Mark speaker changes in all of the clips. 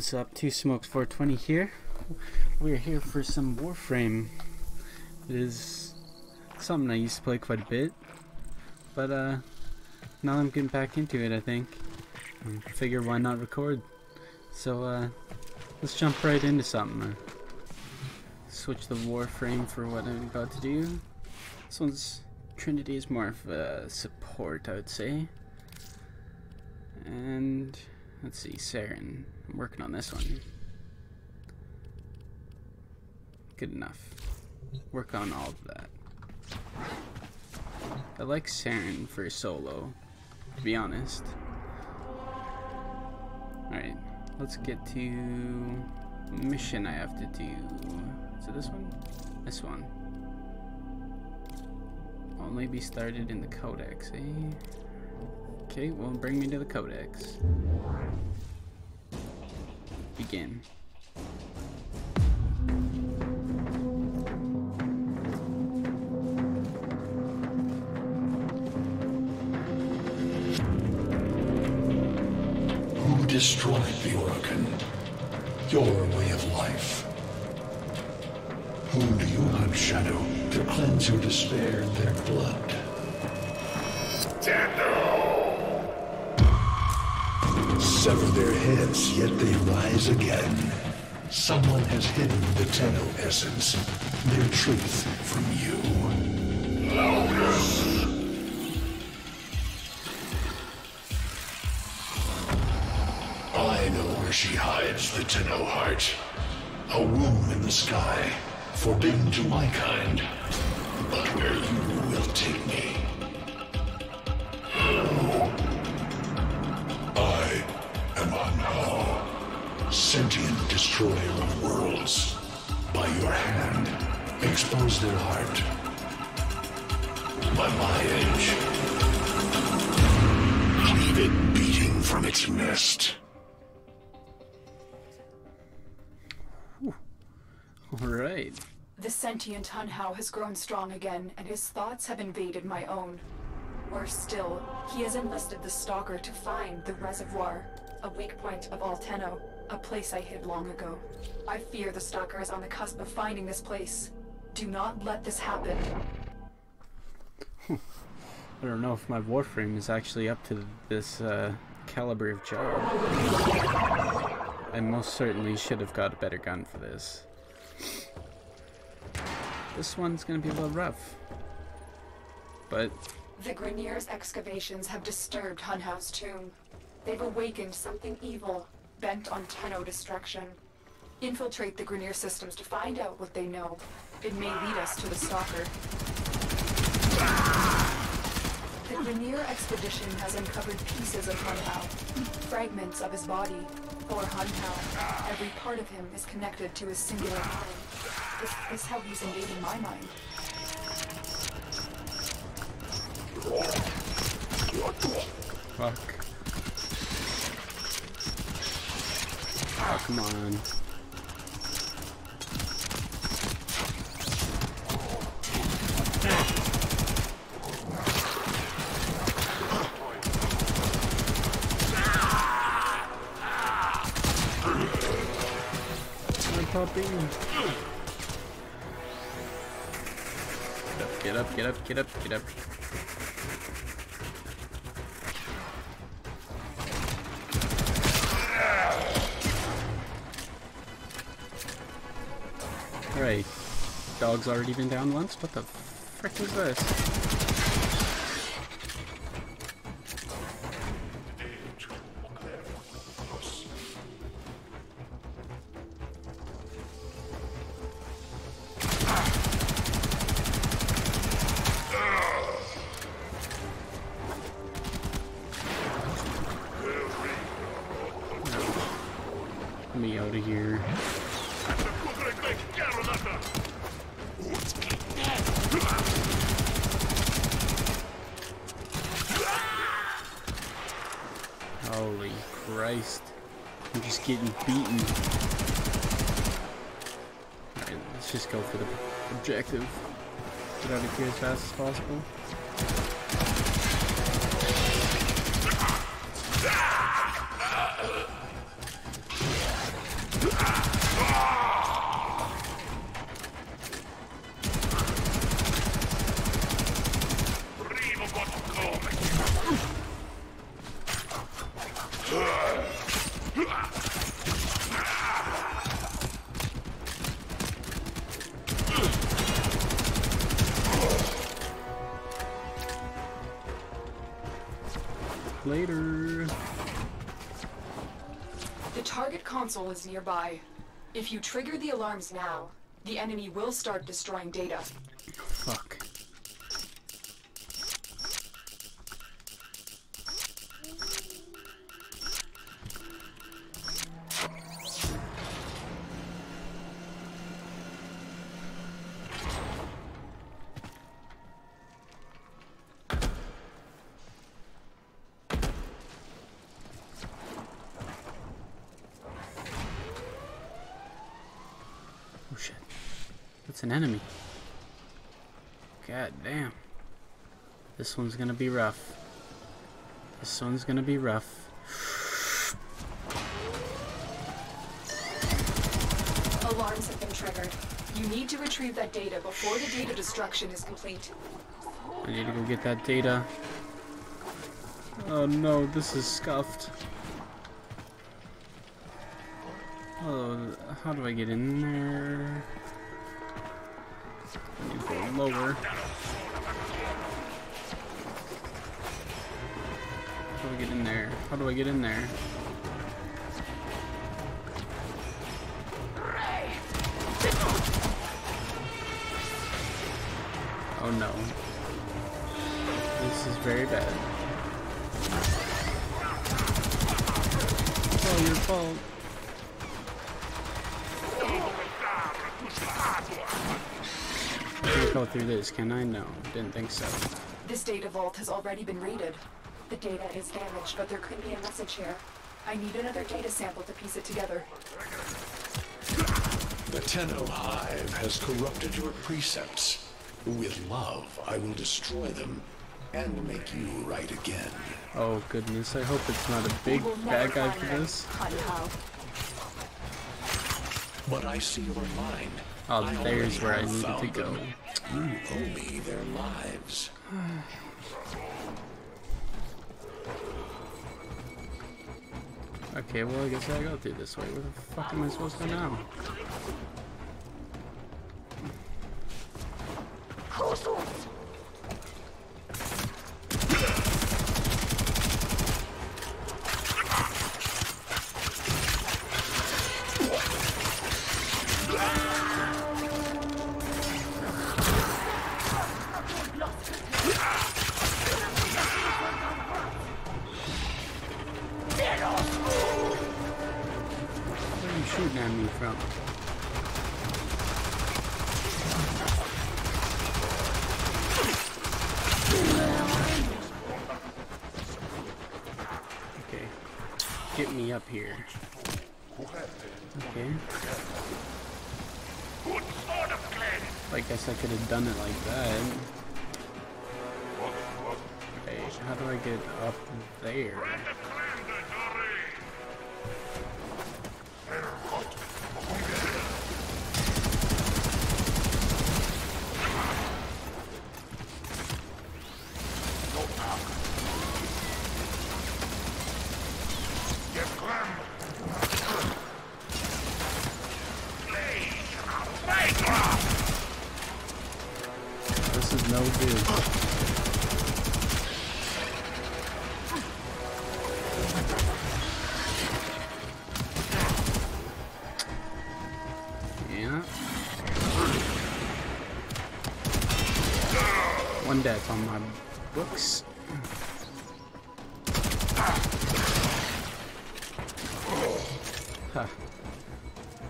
Speaker 1: What's up? Two Smokes 420 here. We're here for some Warframe. It is something I used to play quite a bit, but uh, now I'm getting back into it. I think. I figure why not record? So uh, let's jump right into something. Switch the Warframe for what I'm about to do. This one's Trinity is more of a support, I would say. And let's see, Saryn. I'm working on this one. Good enough. Work on all of that. I like Saryn for solo, to be honest. Alright, let's get to mission I have to do. It this one? This one. Only be started in the codex, eh? Okay, well bring me to the codex. Begin.
Speaker 2: Who destroyed the Orokin? Your way of life. Who do you hunt, Shadow, to cleanse your despair in their blood? Sever their heads, yet they rise again. Someone has hidden the Tenno essence, their truth from you. I know where she hides the Tenno heart. A womb in the sky, forbidden to my kind, but where you will take me. Destroyer of worlds. By your hand, expose their heart. By my edge, leave it beating from its nest.
Speaker 1: Alright.
Speaker 3: The sentient Hunhow has grown strong again, and his thoughts have invaded my own. Worse still, he has enlisted the Stalker to find the Reservoir, a weak point of all Tenno, a place I hid long ago. I fear the Stalker is on the cusp of finding this place. Do not let this happen.
Speaker 1: I don't know if my Warframe is actually up to this uh, caliber of job. I most certainly should have got a better gun for this. This one's gonna be a little rough. But
Speaker 3: The Grineer's excavations have disturbed Hunhow's tomb. They've awakened something evil, bent on Tenno destruction. Infiltrate the Grineer systems to find out what they know. It may lead us to the Stalker. The Grineer expedition has uncovered pieces of Hunhow, fragments of his body. For Hunhow, every part of him is connected to his singular mind. This is how he's invading my mind?
Speaker 1: fuck. Oh, come on. My puppy. Get up, get up, get up, get up. Alright. Dog's already been down once? What the frick is this? I'm just getting beaten. Alright, let's just go for the objective. Get out of here as fast as possible.
Speaker 3: Nearby. If you trigger the alarms now, the enemy will start destroying data.
Speaker 1: Fuck. This one's gonna be rough. This one's gonna be rough.
Speaker 3: Alarms have been triggered. You need to retrieve that data before the data destruction is complete.
Speaker 1: I need to go get that data. Oh no, this is scuffed. Oh, how do I get in there? I need to go lower. How do I get in there? How do I get in there? Oh no. This is very bad. It's all your fault. I can't go through this, can I? No, didn't think so.
Speaker 3: This data vault has already been raided. The data is damaged, but there could be a message here. I need another data sample to piece it together.
Speaker 2: The Tenno Hive has corrupted your precepts. With love, I will destroy them and make you right again.
Speaker 1: Oh goodness, I hope it's not a big bad guy for this.
Speaker 3: Hun
Speaker 2: But I see your mind.
Speaker 1: Oh,
Speaker 2: I
Speaker 1: there's where I
Speaker 2: have
Speaker 1: needed to go.
Speaker 2: them. You owe me their lives.
Speaker 1: Okay, well I guess I go through this way. Where the fuck am I supposed to go now? Okay. I guess I could have done it like that. Okay, how do I get up there? Books.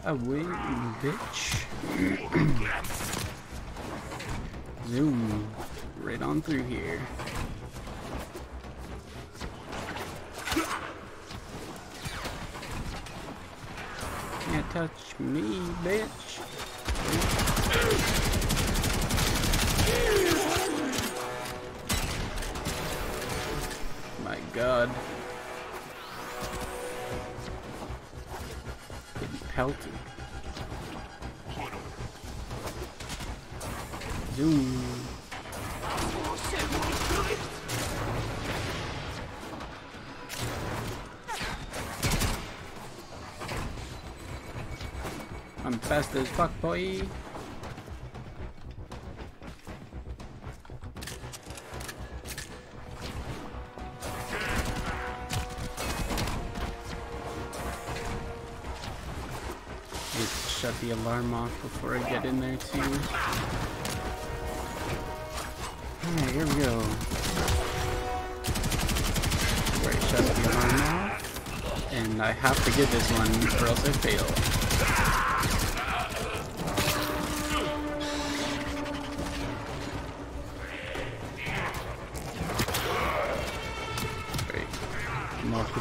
Speaker 1: I win, bitch. Zoom right on through here. Can't touch me, bitch. God. Getting pelted. Zoom. I'm fast as fuck, boy. Shut the alarm off before I get in there too. Alright, here we go. Right, shut the alarm off. And I have to get this one or else I fail.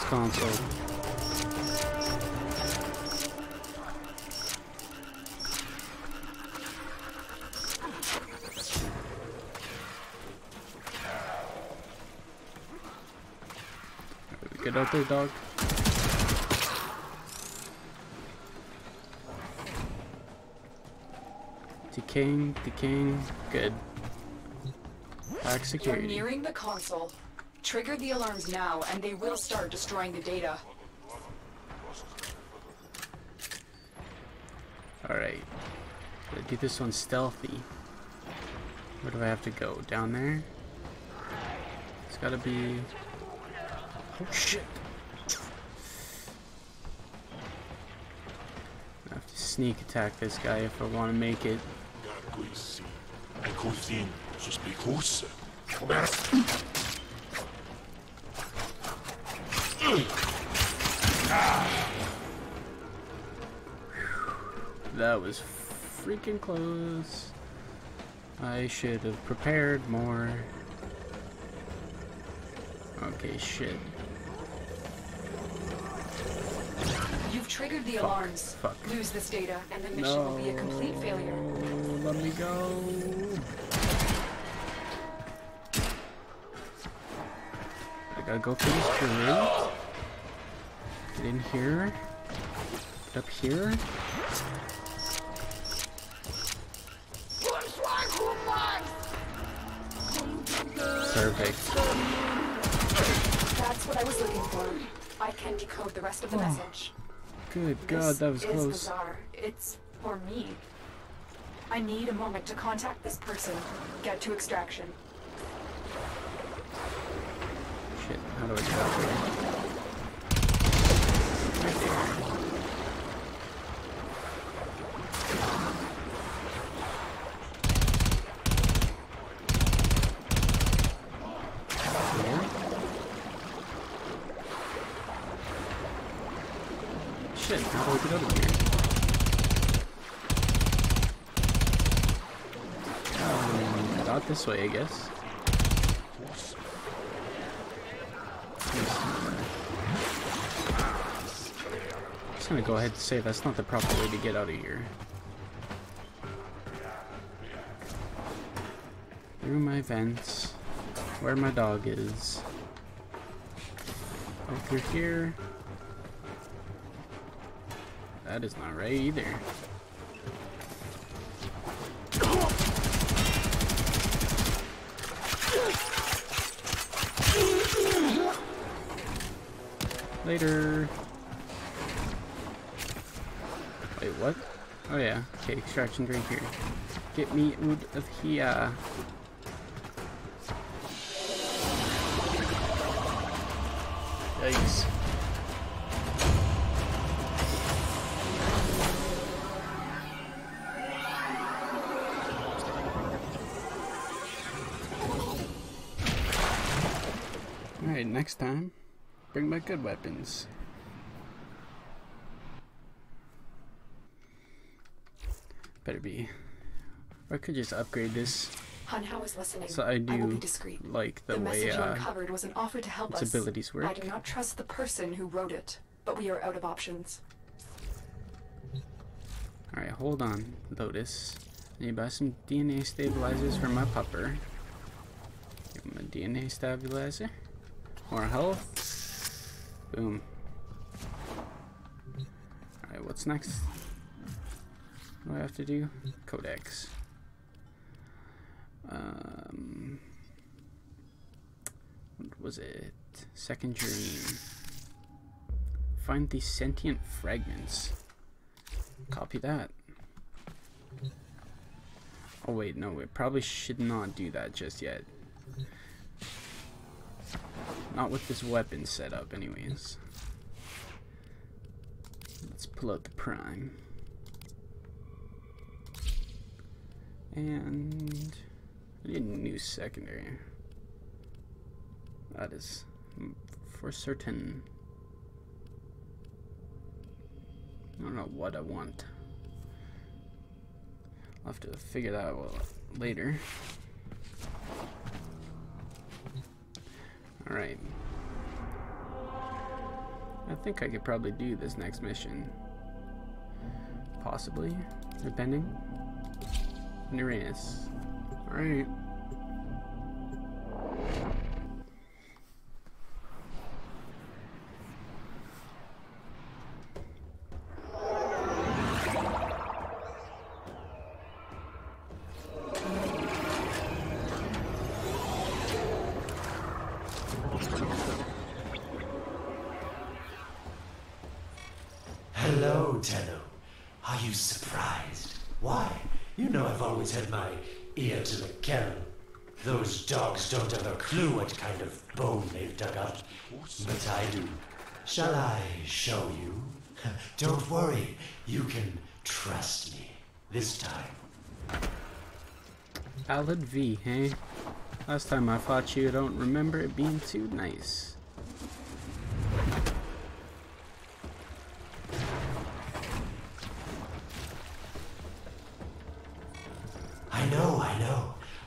Speaker 1: Console. There, dog. Decaying, decaying, good. Back
Speaker 3: You're nearing the console. Trigger the alarms now, and they will start destroying the data.
Speaker 1: Alright. Gotta do this one stealthy. Where do I have to go? Down there? It's gotta be... Oh shit! I have to sneak attack this guy if I want to make it. That was freaking close. I should have prepared more. Okay, shit.
Speaker 3: You've triggered the alarms.
Speaker 1: fuck.
Speaker 3: Lose this data, and the mission will be a complete failure.
Speaker 1: Let me go. I gotta go through this grenade. Get in here. Get up here. Perfect.
Speaker 3: That's what I was looking for. I can decode the rest of the message.
Speaker 1: Good God,
Speaker 3: this
Speaker 1: that was close.
Speaker 3: bizarre. It's for me. I need a moment to contact this person. Get to extraction.
Speaker 1: Shit, how do I get out there? Right there. There. Shit, how do I get out of here? Um, not this way, I guess. I'm Just gonna go ahead and say that's not the proper way to get out of here. Through my vents, where my dog is. Over here. That is not right either. Later. Wait, what? Oh yeah. Okay, extraction right here. Get me out of here. Yikes. Alright, next time, bring my good weapons. Better be. Or I could just upgrade this
Speaker 3: Hunhow is listening.
Speaker 1: so I
Speaker 3: will be
Speaker 1: do
Speaker 3: discreet.
Speaker 1: like the,
Speaker 3: The,
Speaker 1: way uh,
Speaker 3: uncovered was an offer to help
Speaker 1: its
Speaker 3: us.
Speaker 1: abilities
Speaker 3: I do not trust the person who wrote it, but we are out of options.
Speaker 1: Alright, hold on, Lotus. I need to buy some DNA stabilizers for my pupper. Give him a DNA stabilizer. More health. Boom. Alright, what's next? What do I have to do? Codex. Um, what was it? Second dream. Find the sentient fragments. Copy that. Oh wait, no, we probably should not do that just yet. Not with this weapon set up anyways. Let's pull out the prime. And I need a new secondary. That is for certain. I don't know what I want. I'll have to figure that out later. Alright. I think I could probably do this next mission. Possibly, depending. Uranus. Alright.
Speaker 4: Hello, Are you surprised? Why? You know I've always had my ear to the kennel. Those dogs don't have a clue what kind of bone they've dug up. But I do. Shall I show you? Don't worry. You can trust me. This time.
Speaker 1: Alad V, hey? Last time I fought you, I don't remember it being too nice.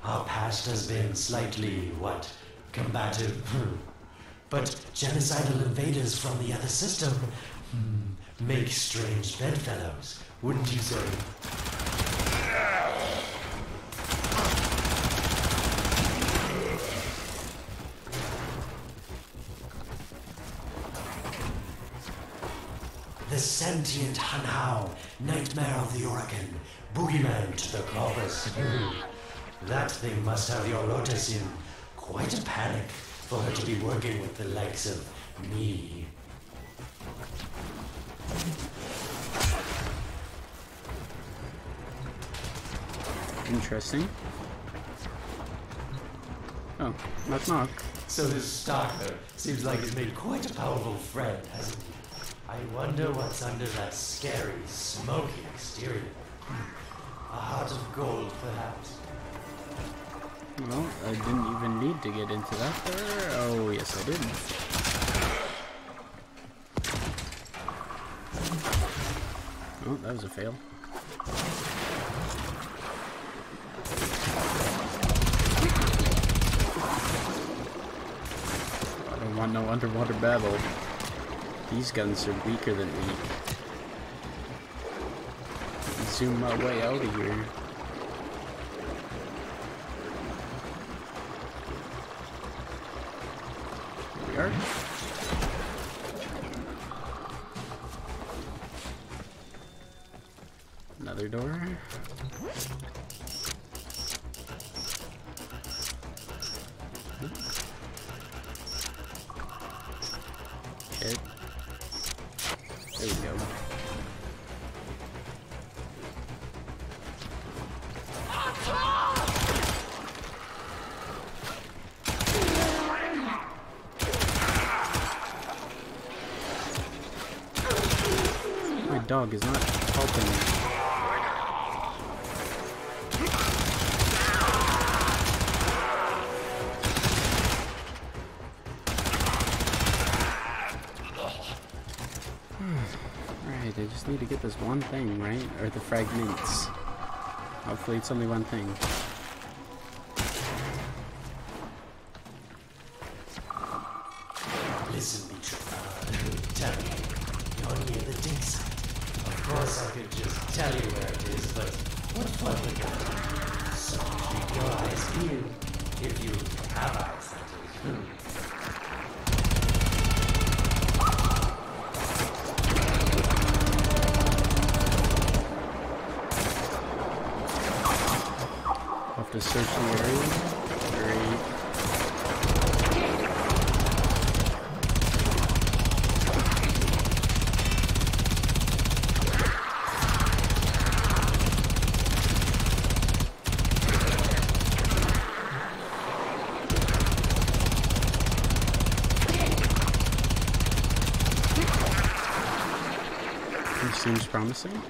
Speaker 4: Our past has been slightly, what, combative. Hmm. But genocidal invaders from the other system hmm, make strange bedfellows, wouldn't you say? The sentient Hunhow, nightmare of the Orokin, boogeyman to the Corpus. That thing must have your Lotus in quite a panic for her to be working with the likes of me.
Speaker 1: Interesting. Oh, knock knock.
Speaker 4: So this Stalker seems like he's made quite a powerful friend, hasn't he? I wonder what's under that scary, smoky exterior. A heart of gold, perhaps.
Speaker 1: Well, I didn't even need to get into that. Oh, yes I did. Oh, that was a fail. I don't want no underwater battle. These guns are weaker than weak. Zoom my way out of here. Here. Another door. Dog is not helping. Alright, I just need to get this one thing, right? Or the fragments. Hopefully it's only one thing.
Speaker 4: Listen, Mitra. Tell me, you're near the dig site. Of course, I could just tell you where it is, but what fun would that be? So keep your eyes peeled. If you have eyes, that is.
Speaker 1: I'll have to search the area. Great. This seems promising.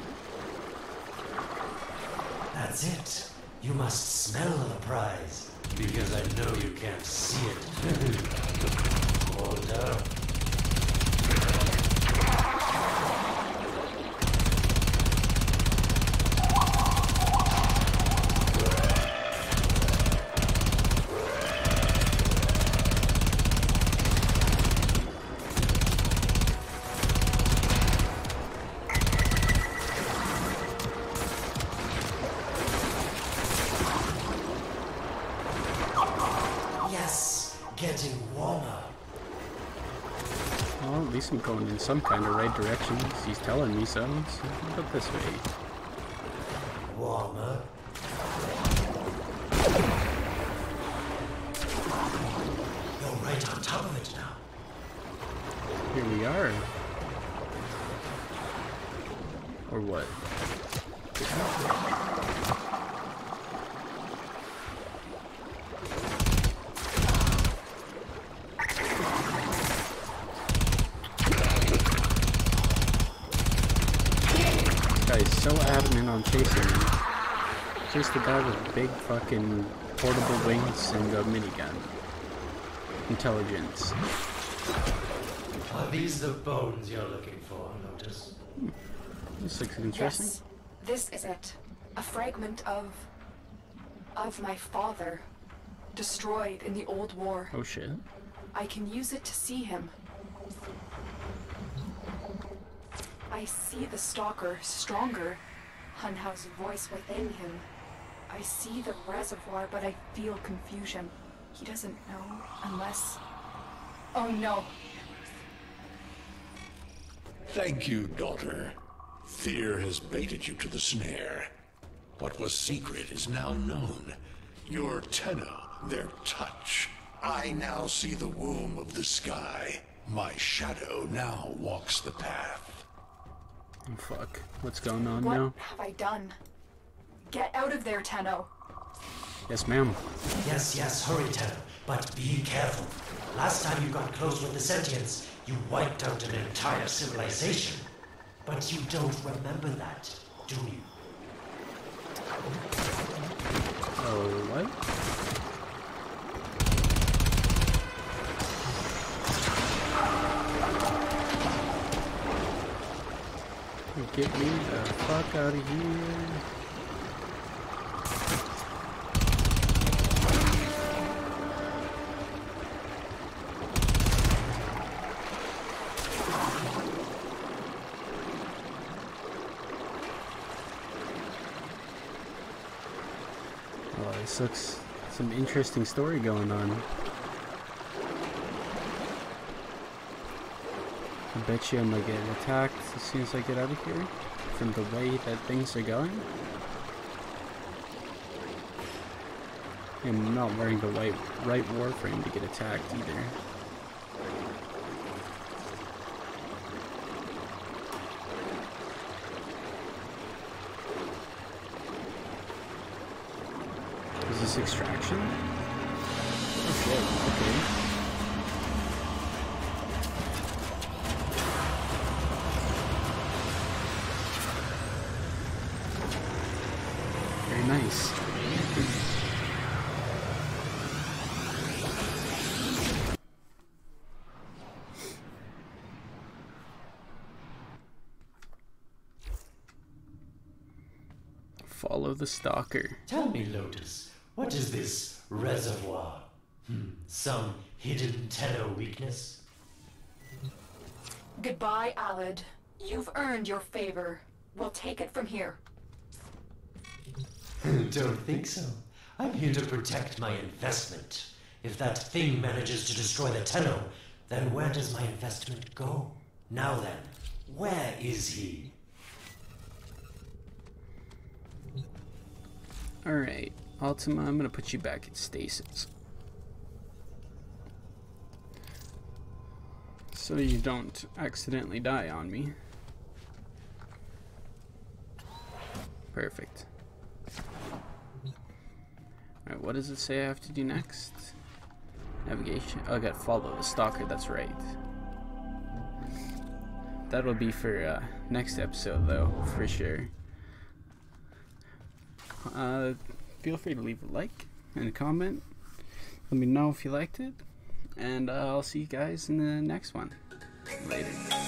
Speaker 4: That's it. You must smell the prize, because I know you can't see it. Hold
Speaker 1: least I'm going in some kind of right direction. He's telling me so. so about this way?
Speaker 4: Warmer.
Speaker 1: Intelligence.
Speaker 4: Are these the bones you're looking for, Lotus?
Speaker 1: This looks interesting.
Speaker 3: Yes, this is it. A fragment of. of my father. Destroyed in the old war.
Speaker 1: Oh shit.
Speaker 3: I can use it to see him. I see the stalker stronger. Hunhow's voice within him. I see the reservoir, but I feel confusion. He doesn't know unless. Oh no!
Speaker 2: Thank you, daughter. Fear has baited you to the snare. What was secret is now known. Your Tenno, their touch. I now see the womb of the sky. My shadow now walks the path.
Speaker 1: Oh fuck. What's going on
Speaker 3: What
Speaker 1: now?
Speaker 3: What have I done? Get out of there, Tenno!
Speaker 1: Yes, ma'am.
Speaker 4: Yes, yes, hurry, Tenno, but be careful. Last time you got close with the sentients, you wiped out an entire civilization. But you don't remember that, do you?
Speaker 1: Oh, what? Get me the fuck out of here. This looks some interesting story going on. I bet you I'm gonna get attacked as soon as I get out of here from the way that things are going. I'm not wearing the right, right warframe to get attacked either. Follow the stalker.
Speaker 4: Tell me, Lotus, what is this reservoir? Hmm, some hidden Tenno weakness?
Speaker 3: Goodbye, Alad. You've earned your favor. We'll take it from here.
Speaker 4: Don't think so. I'm here to protect my investment. If that thing manages to destroy the Tenno, then where does my investment go? Now then, where is he?
Speaker 1: Alright, Ultima, I'm gonna put you back in stasis. So you don't accidentally die on me. Perfect. Alright, what does it say I have to do next? Navigation. Oh, I gotta follow the stalker, that's right. That'll be for uh, next episode, though, for sure. Uh, feel free to leave a like and a comment. Let me know if you liked it. And uh, I'll see you guys in the next one. Later.